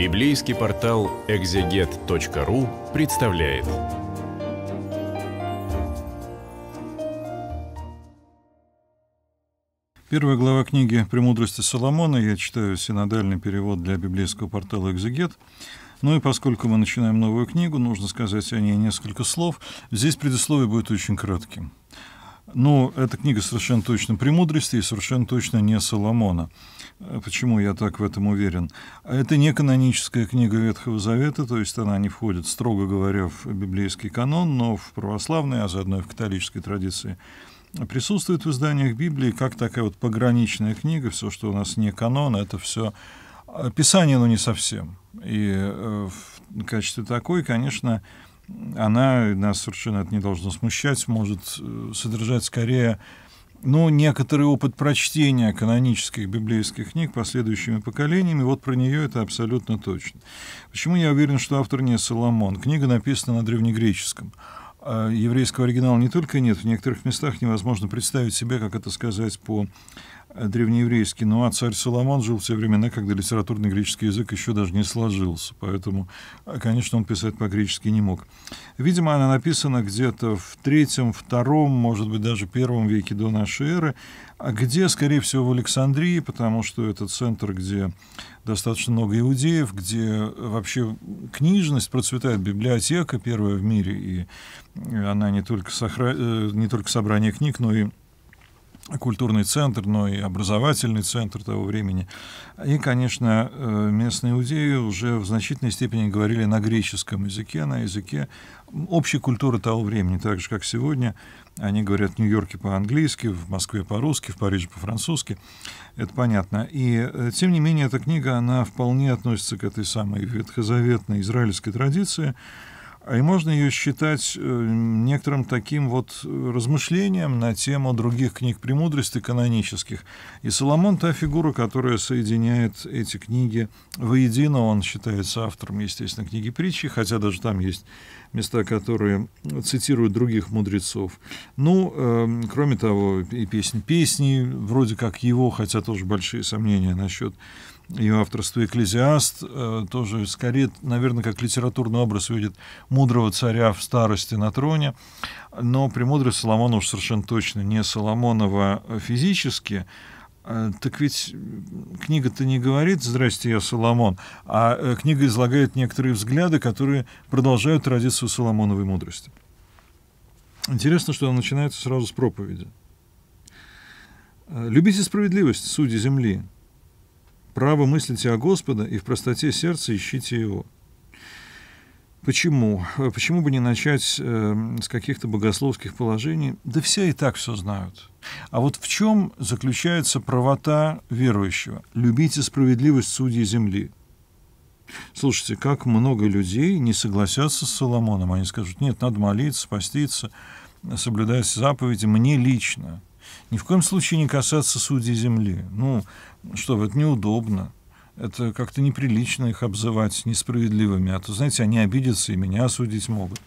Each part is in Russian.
Библейский портал экзегет.ру представляет. Первая глава книги «Премудрости Соломона». Я читаю синодальный перевод для библейского портала «Экзегет». Ну и поскольку мы начинаем новую книгу, нужно сказать о ней несколько слов. Здесь предисловие будет очень кратким. Ну, эта книга совершенно точно «Премудрости» и совершенно точно не Соломона. Э, почему я так в этом уверен? Это не каноническая книга Ветхого Завета, то есть она не входит, строго говоря, в библейский канон, но в православной, а заодно и в католической традиции присутствует в изданиях Библии как такая вот пограничная книга, все, что у нас не канон, это все Писание, но не совсем. И э, в качестве такой, конечно, она, нас совершенно это не должно смущать, может э, содержать скорее ну, некоторый опыт прочтения канонических библейских книг последующими поколениями, вот про нее это абсолютно точно. Почему я уверен, что автор не Соломон? Книга написана на древнегреческом. А еврейского оригинала не только нет, в некоторых местах невозможно представить себе, как это сказать по древнееврейский. Ну а царь Соломон жил в те времена, когда литературный греческий язык еще даже не сложился. Поэтому, э, конечно, он писать по-гречески не мог. Видимо, она написана где-то в третьем, втором, может быть, даже первом веке до нашей эры, а где, скорее всего, в Александрии, потому что это центр, где достаточно много иудеев, где вообще книжность процветает, библиотека первая в мире, и она не только, сохра... Э, не только собрание книг, но и культурный центр, но и образовательный центр того времени. И, конечно, э, местные иудеи уже в значительной степени говорили на греческом языке, на языке общей культуры того времени, так же, как сегодня. Они говорят в Нью-Йорке по-английски, в Москве по-русски, в Париже по-французски. Это понятно. И, э, тем не менее, эта книга, она вполне относится к этой самой ветхозаветной израильской традиции, и можно ее считать э, некоторым таким вот размышлением на тему других книг премудрости канонических. И Соломон та фигура, которая соединяет эти книги воедино. Он считается автором, естественно, книги притчи, хотя даже там есть места, которые цитируют других мудрецов. Ну, э, кроме того, и песни песни, вроде как его, хотя тоже большие сомнения насчет ее авторство «Экклезиаст» э, тоже скорее, наверное, как литературный образ видит мудрого царя в старости на троне, но премудрый Соломон уж совершенно точно не Соломонова физически, э, так ведь книга-то не говорит «Здрасте, я Соломон», а э, книга излагает некоторые взгляды, которые продолжают традицию Соломоновой мудрости. Интересно, что она начинается сразу с проповеди. «Любите справедливость, судьи земли, Право мыслите о Господа и в простоте сердца ищите Его. Почему? Почему бы не начать э, с каких-то богословских положений? Да все и так все знают. А вот в чем заключается правота верующего? Любите справедливость судьи земли. Слушайте, как много людей не согласятся с Соломоном. Они скажут, нет, надо молиться, поститься, соблюдать заповеди. Мне лично. Ни в коем случае не касаться судей земли. Ну, что, это неудобно. Это как-то неприлично их обзывать несправедливыми. А то, знаете, они обидятся и меня осудить могут.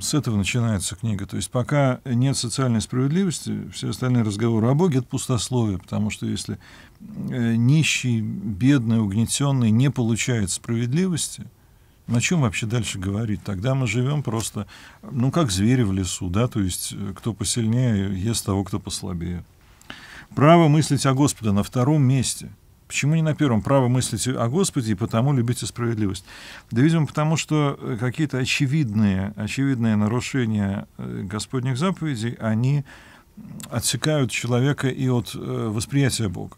С этого начинается книга. То есть пока нет социальной справедливости, все остальные разговоры о Боге — это пустословие, потому что если э, нищий, бедный, угнетенный не получает справедливости, на чем вообще дальше говорить? Тогда мы живем просто, ну, как звери в лесу, да, то есть э, кто посильнее ест того, кто послабее. Право мыслить о Господе на втором месте. Почему не на первом? Право мыслить о Господе, и потому любите справедливость. Да, видимо, потому что э, какие-то очевидные, очевидные нарушения э, Господних заповедей, они отсекают человека и от восприятия Бога.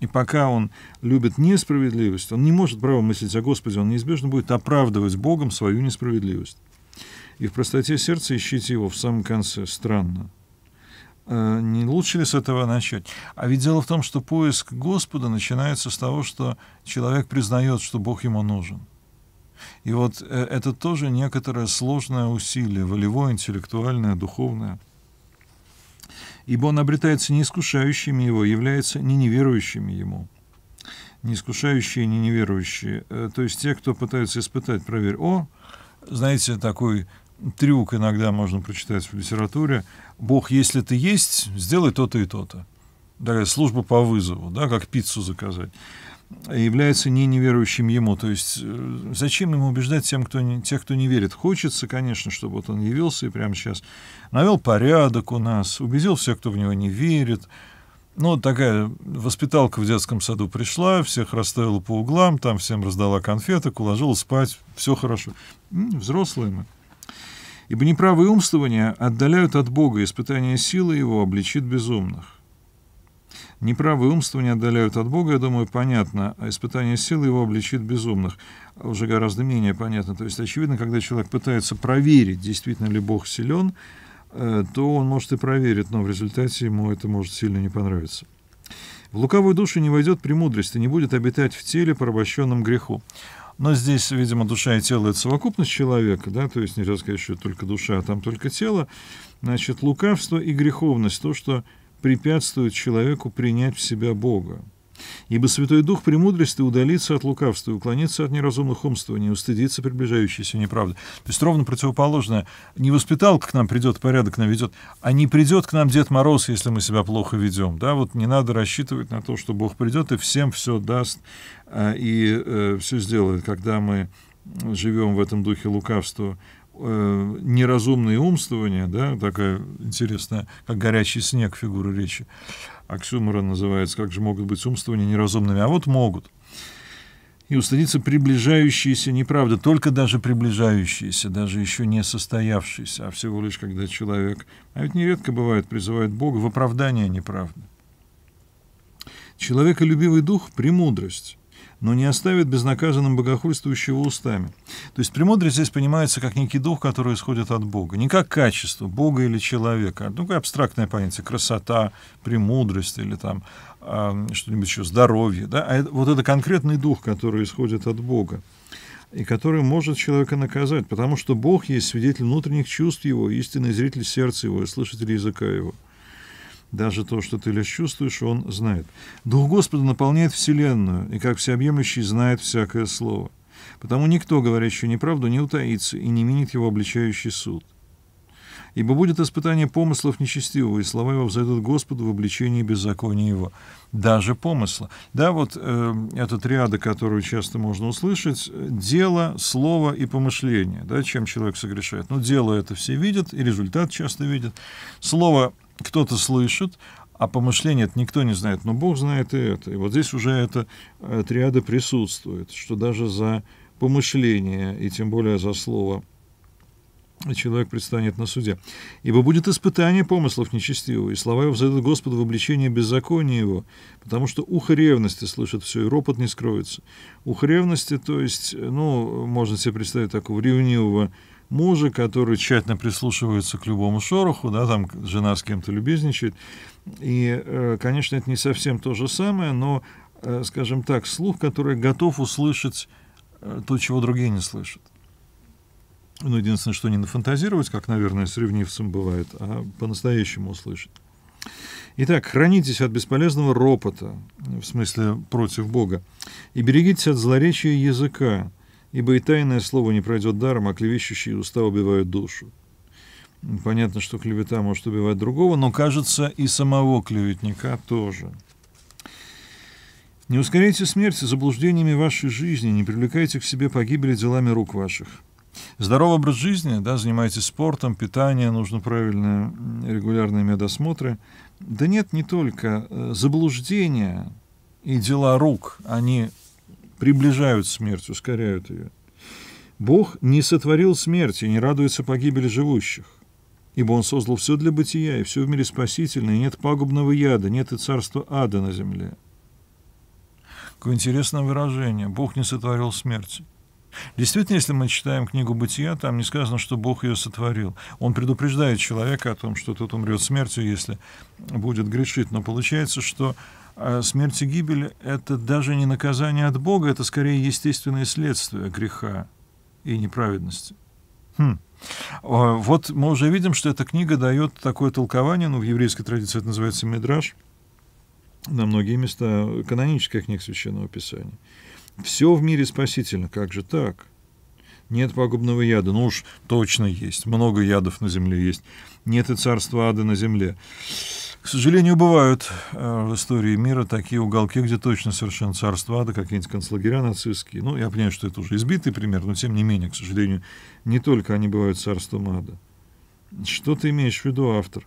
И пока он любит несправедливость, он не может право мыслить о Господе, он неизбежно будет оправдывать Богом свою несправедливость. И в простоте сердца ищите его в самом конце. Странно. Э, не лучше ли с этого начать? А ведь дело в том, что поиск Господа начинается с того, что человек признает, что Бог ему нужен. И вот э, это тоже некоторое сложное усилие, волевое, интеллектуальное, духовное. Ибо он обретается не искушающими его, является не неверующими ему. Не искушающие, не неверующие. Э, то есть те, кто пытаются испытать, проверь. О, знаете, такой трюк иногда можно прочитать в литературе. Бог, если ты есть, сделай то-то и то-то. такая служба по вызову, да, как пиццу заказать, является не неверующим ему. То есть э, зачем ему убеждать тем, кто не, тех, кто не верит? Хочется, конечно, чтобы вот он явился и прямо сейчас навел порядок у нас, убедил всех, кто в него не верит. Ну, такая воспиталка в детском саду пришла, всех расставила по углам, там всем раздала конфеток, уложила спать, все хорошо. Взрослые мы. Ибо неправые умствования отдаляют от Бога, испытание силы Его обличит безумных. Неправые умствования отдаляют от Бога, я думаю, понятно, испытание силы Его обличит безумных. Уже гораздо менее понятно. То есть, очевидно, когда человек пытается проверить, действительно ли Бог силен, э, то он может и проверить, но в результате ему это может сильно не понравиться. В лукавую душу не войдет премудрость и не будет обитать в теле, порабощенном греху. Но здесь, видимо, душа и тело — это совокупность человека, да, то есть нельзя сказать, что только душа, а там только тело. Значит, лукавство и греховность — то, что препятствует человеку принять в себя Бога. Ибо Святой Дух премудрости удалится от лукавства уклонится от неразумных умствований, устыдится приближающейся неправды. То есть ровно противоположное. Не воспиталка к нам придет, порядок наведет, а не придет к нам Дед Мороз, если мы себя плохо ведем. Да, вот не надо рассчитывать на то, что Бог придет и всем все даст а, и э, все сделает, когда мы живем в этом духе лукавства, э, неразумные умствования, да, такая интересная, как горячий снег фигура речи, оксюморон называется, как же могут быть умствования неразумными, а вот могут. И устыдиться приближающиеся неправда, только даже приближающиеся, даже еще не состоявшиеся, а всего лишь когда человек, а ведь нередко бывает, призывает Бога в оправдание неправды. Человеколюбивый дух – премудрость но не оставит безнаказанным богохульствующего устами. То есть премудрость здесь понимается как некий дух, который исходит от Бога. Не как качество Бога или человека, а такое абстрактное понятие, красота, премудрость или там э, что-нибудь еще, здоровье. Да? А это, вот это конкретный дух, который исходит от Бога и который может человека наказать, потому что Бог есть свидетель внутренних чувств его, истинный зритель сердца его и слышатель языка его. Даже то, что ты лишь чувствуешь, он знает. Дух Господа наполняет Вселенную, и как всеобъемлющий знает всякое слово. Потому никто, говорящий неправду, не утаится и не минит его обличающий суд. Ибо будет испытание помыслов нечестивого, и слова его взойдут Господу в обличении беззакония его. Даже помысла. Да, вот э, эта триада, которую часто можно услышать, дело, слово и помышление. Да, чем человек согрешает? Ну, дело это все видят, и результат часто видят. Слово кто-то слышит, а помышление это никто не знает, но Бог знает и это. И вот здесь уже эта триада присутствует, что даже за помышление, и тем более за слово, человек предстанет на суде. Ибо будет испытание помыслов нечестивого, и слова его взойдут Господу в обличение беззакония его, потому что ухо ревности слышит все, и ропот не скроется. Ухо ревности, то есть, ну, можно себе представить такого ревнивого мужа, который тщательно прислушивается к любому шороху, да, там жена с кем-то любезничает. И, э, конечно, это не совсем то же самое, но, э, скажем так, слух, который готов услышать э, то, чего другие не слышат. Ну, единственное, что не нафантазировать, как, наверное, с ревнивцем бывает, а по-настоящему услышать. Итак, хранитесь от бесполезного ропота, в смысле против Бога, и берегитесь от злоречия языка, ибо и тайное слово не пройдет даром, а клевещущие уста убивают душу. Понятно, что клевета может убивать другого, но, кажется, и самого клеветника тоже. Не ускоряйте смерти заблуждениями вашей жизни, не привлекайте к себе погибели делами рук ваших. Здоровый образ жизни, да, занимайтесь спортом, питанием, нужно правильные регулярные медосмотры. Да нет, не только. Э, заблуждения и дела рук, они приближают смерть, ускоряют ее. Бог не сотворил смерти и не радуется погибели живущих, ибо Он создал все для бытия, и все в мире спасительное, и нет пагубного яда, нет и царства ада на земле. Какое интересное выражение. Бог не сотворил смерти. Действительно, если мы читаем книгу «Бытия», там не сказано, что Бог ее сотворил. Он предупреждает человека о том, что тот умрет смертью, если будет грешить. Но получается, что а смерть и гибель — это даже не наказание от Бога, это скорее естественное следствие греха и неправедности. Хм. Вот мы уже видим, что эта книга дает такое толкование, ну, в еврейской традиции это называется «мидраж», на многие места каноническая книга Священного Писания. Все в мире спасительно, как же так? Нет пагубного яда, ну уж точно есть, много ядов на земле есть. Нет и царства ада на земле. К сожалению, бывают э, в истории мира такие уголки, где точно совершенно царство ада, какие-нибудь концлагеря нацистские. Ну, я понимаю, что это уже избитый пример, но тем не менее, к сожалению, не только они бывают царством ада. Что ты имеешь в виду, автор?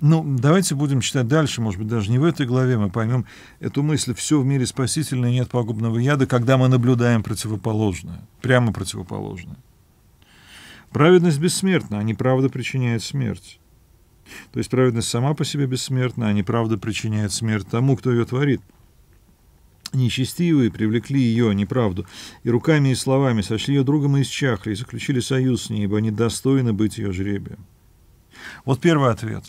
Ну, давайте будем читать дальше, может быть, даже не в этой главе мы поймем эту мысль «все в мире спасительное, нет пагубного яда», когда мы наблюдаем противоположное, прямо противоположное. Праведность бессмертна, а неправда причиняет смерть. То есть праведность сама по себе бессмертна, а неправда причиняет смерть тому, кто ее творит. Нечестивые привлекли ее, неправду, и руками и словами сошли ее другом и исчахли, и заключили союз с ней, ибо они достойны быть ее жребием. Вот первый ответ.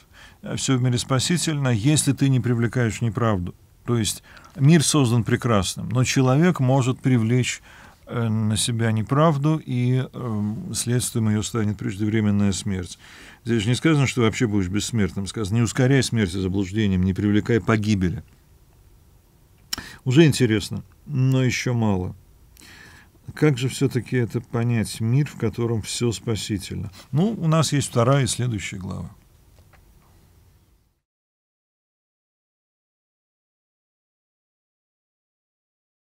Все в мире спасительно, если ты не привлекаешь неправду. То есть мир создан прекрасным, но человек может привлечь на себя неправду, и э, следствием ее станет преждевременная смерть. Здесь же не сказано, что вообще будешь бессмертным. Сказано, не ускоряй смерти заблуждением, не привлекай погибели. Уже интересно, но еще мало. Как же все-таки это понять? Мир, в котором все спасительно. Ну, у нас есть вторая и следующая глава.